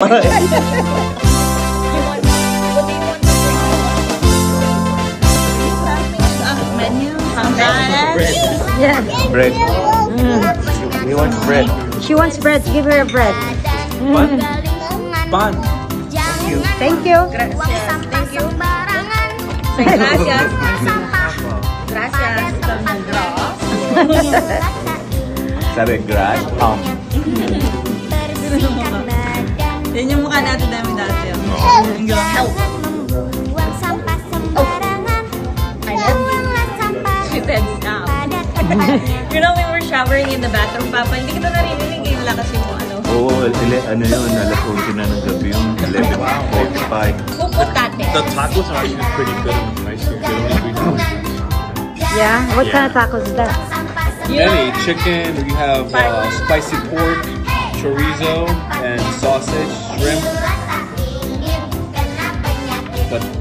Menu. Yeah. Bread. We want bread. She wants bread. Give her a bread. Bun. Bun. Thank you. Thank you. Thank you. Gracias. Gracias. Sabi, grass. Um. Yan yung mukha natin namin dati. oh. Help. I love you. You know, we were showering in the bathroom, Papa. Hindi kita narinig yung lakas yung ano. Oo, ele, ano yun, alas 11 na ng gabi yung 11.45. Who put that there? The tacos are actually pretty good in the price here. Yeah. What kind of tacos is that? Many chicken. We have uh, spicy pork, chorizo, and sausage, shrimp. But